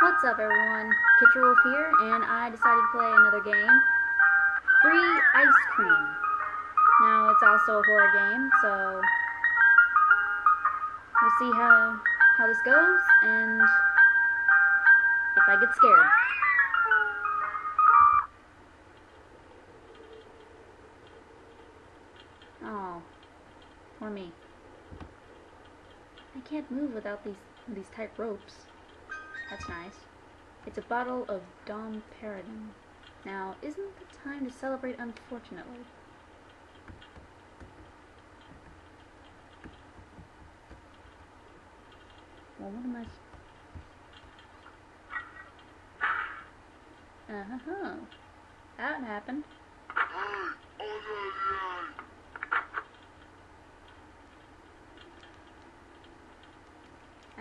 What's up everyone? Kitrawolf here, and I decided to play another game. Free Ice Cream. Now, it's also a horror game, so... We'll see how, how this goes, and... If I get scared. Oh. Poor me. I can't move without these these tight ropes. That's nice. It's a bottle of Dom Perignon. Now, isn't the time to celebrate, unfortunately? Well, what am I... Uh-huh. That happened.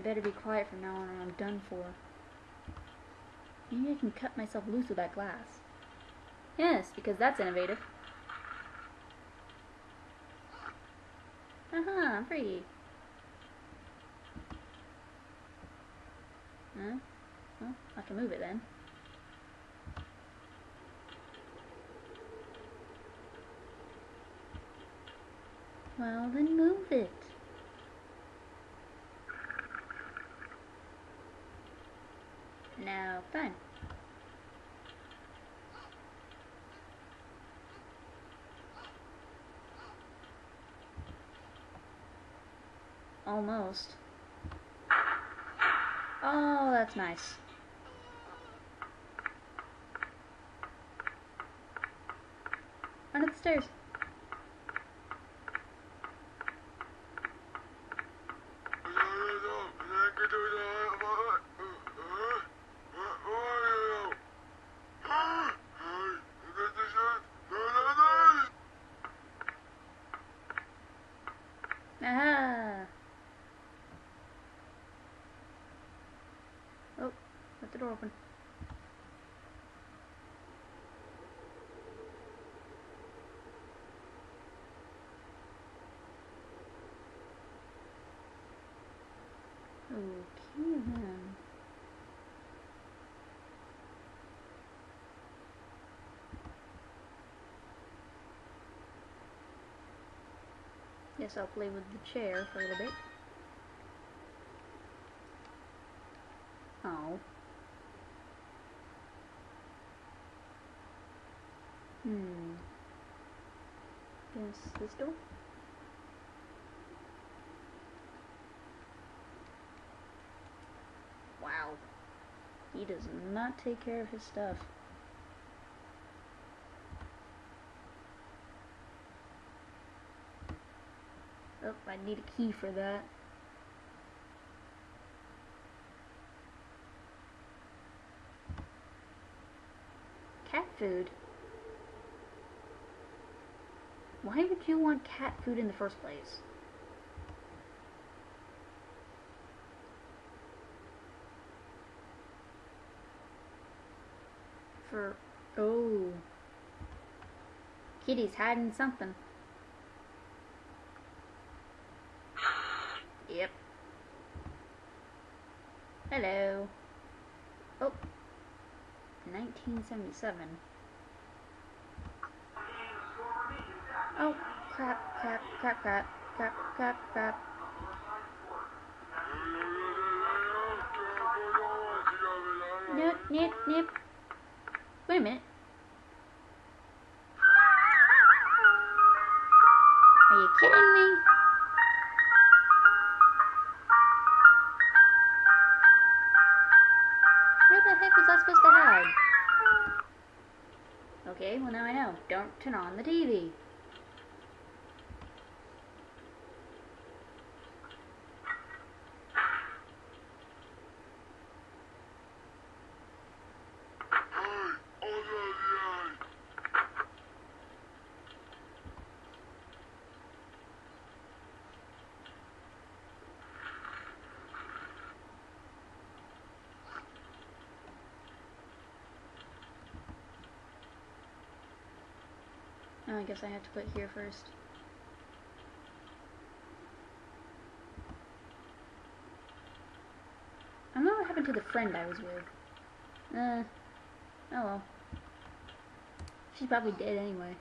I better be quiet from now on or I'm done for. Maybe I can cut myself loose with that glass. Yes, because that's innovative. Uh-huh, I'm free. Huh? Well, I can move it then. Well, then move it. No, fine. Almost. Oh, that's nice. Under the stairs. Aha! Oh, let the door open. Okay then. Guess I'll play with the chair for a little bit. Oh. Hmm. Guess this door? Wow. He does not take care of his stuff. Oh, I need a key for that. Cat food? Why would you want cat food in the first place? For... Oh. Kitty's hiding something. Yep. Hello. Oh. 1977. Oh, crap, crap, crap, crap, crap, crap, crap. Nip, nip. Wait a minute. Are you kidding me? Where the heck was I supposed to hide? Okay, well now I know. Don't turn on the TV. Oh, I guess I have to put here first. I'm not know what happened to the friend I was with? Uh, oh well. She's probably dead anyway.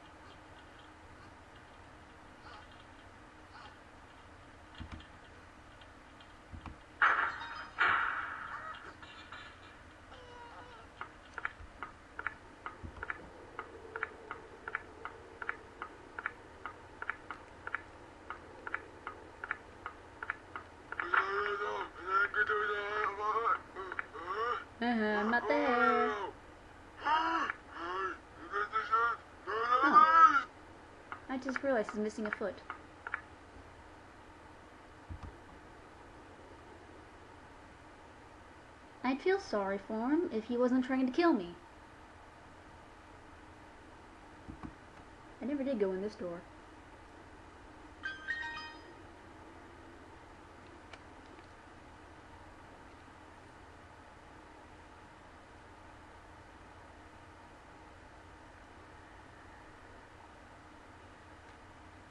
Uh-huh, I'm not there. I just realized he's missing a foot. I'd feel sorry for him if he wasn't trying to kill me. I never did go in this door.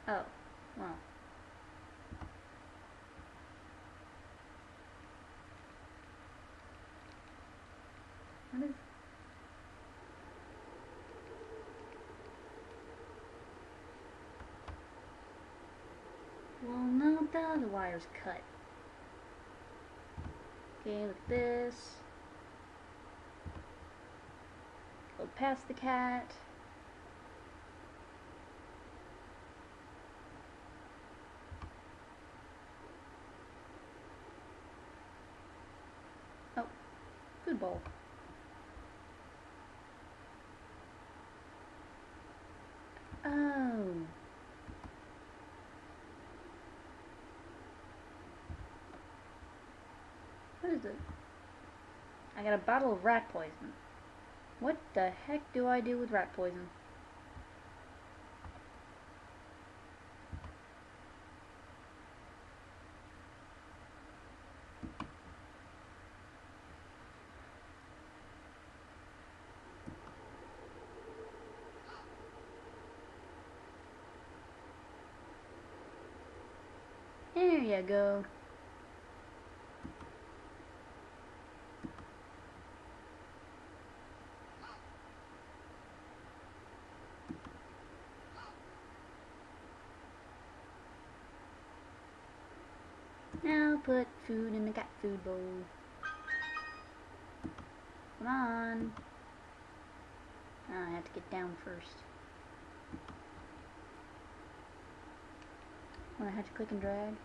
Oh, well. Is... Well, no, the other wire's cut. Okay, at this. Go past the cat. Oh, food bowl. Is it? I got a bottle of rat poison. What the heck do I do with rat poison? There you go. Put food in the cat food bowl. Come on. Ah, I have to get down first. When I have to click and drag.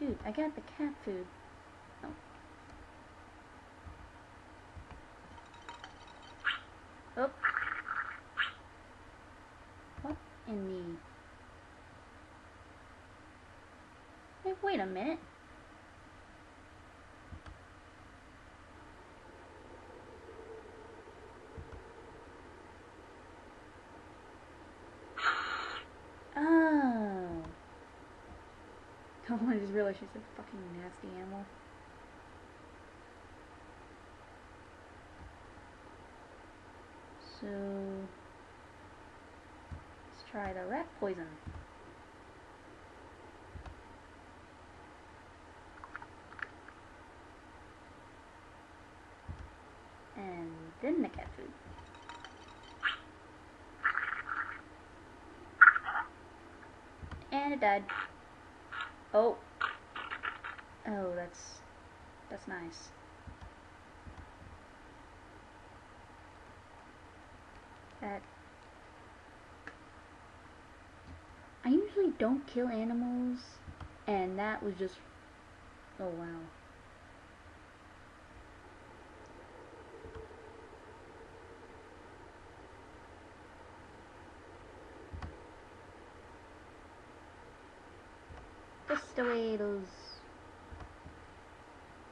Dude, I got the cat food. Oh. Oh. What in the... Hey, wait a minute. Oh. Oh, I just realized she's a fucking nasty animal. So, let's try the rat poison. And then the cat food. And died. Oh. Oh, that's that's nice. That I usually don't kill animals and that was just oh wow. Just away those.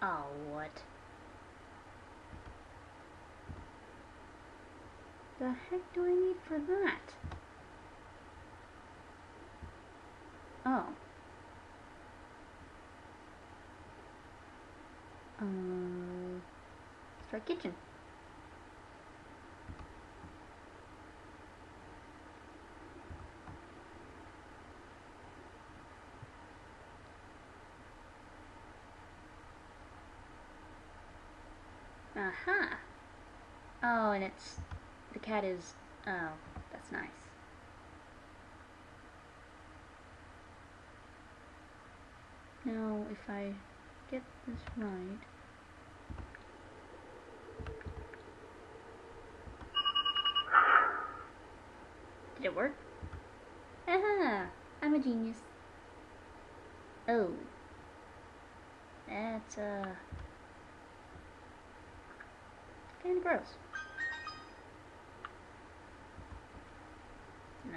Oh, what? The heck do I need for that? Oh. Um, let's try kitchen. Aha! Oh, and it's... The cat is... Oh, that's nice. Now, if I get this right... Did it work? Aha! I'm a genius. Oh. That's, uh... Kinda gross.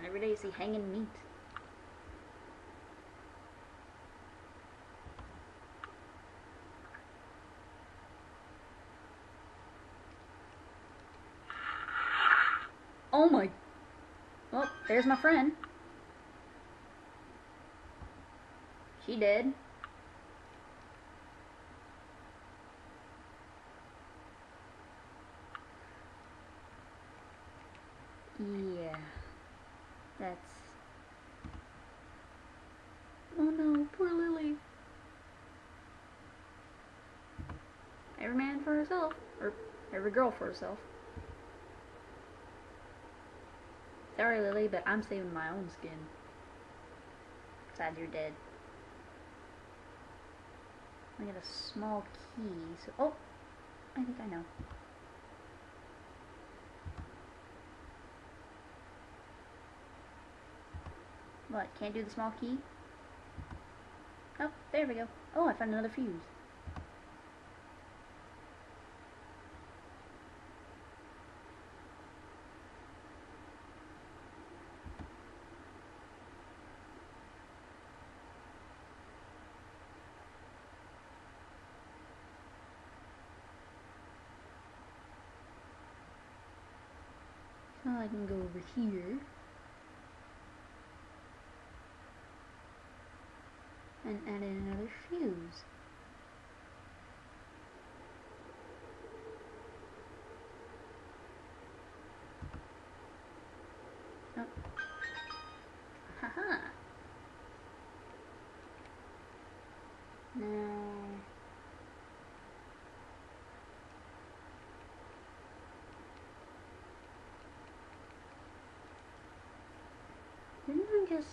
Every day you see hanging meat. Oh my... Well, there's my friend. She did. Yeah. That's... Oh no, poor Lily. Every man for herself. Or every girl for herself. Sorry, Lily, but I'm saving my own skin. Besides, you're dead. I get a small key, so... Oh! I think I know. What, can't do the small key? Oh, there we go. Oh, I found another fuse. So I can go over here. and add in another fuse. Oh. Haha. Now didn't I just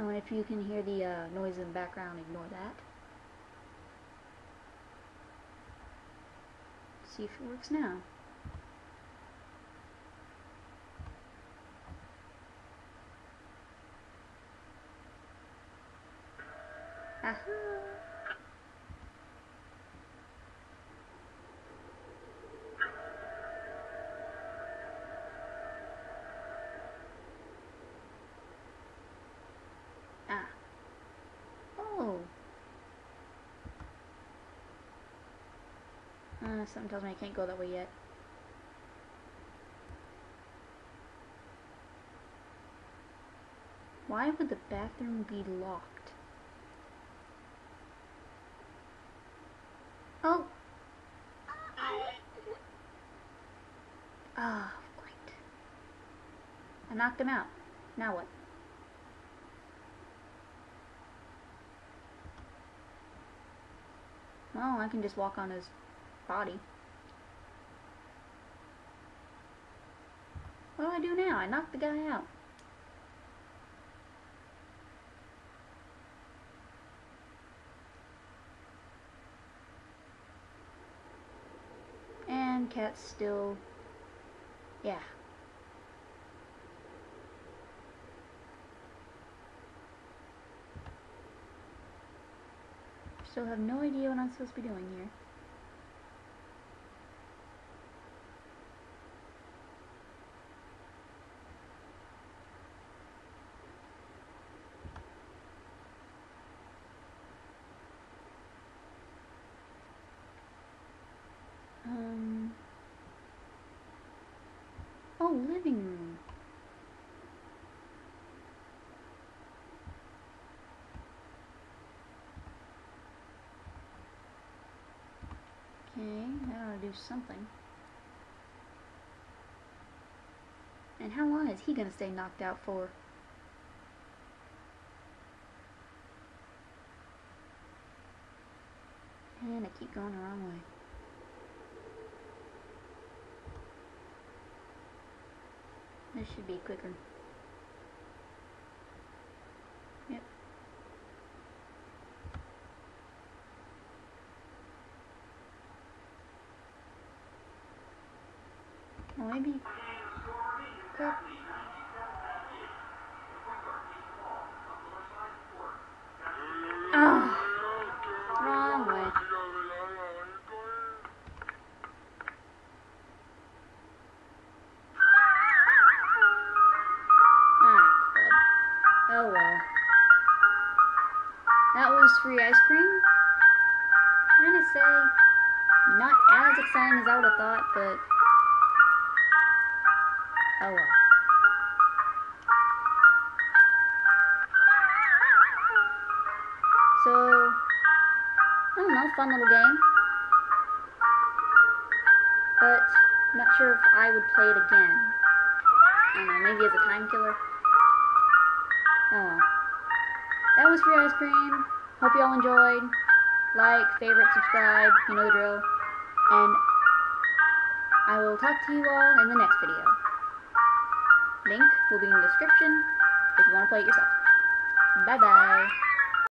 Oh, and if you can hear the uh, noise in the background, ignore that. See if it works now. Aha! Ah. Oh. Uh, something tells me I can't go that way yet. Why would the bathroom be locked? Oh! Ah, great. I knocked him out. Now what? Well, I can just walk on his body. What do I do now? I knocked the guy out. And cat's still... Yeah. Still have no idea what I'm supposed to be doing here. living room. Okay, that ought to do something. And how long is he going to stay knocked out for? And I keep going the wrong way. This should be quicker. Yep. Maybe. Free ice cream. Kind of say, not as exciting as I would have thought, but oh well. So, I don't know, fun little game. But, I'm not sure if I would play it again. I don't know, maybe as a time killer. Oh well. That was free ice cream. Hope you all enjoyed. Like, favorite, subscribe, you know the drill. And I will talk to you all in the next video. Link will be in the description if you want to play it yourself. Bye bye.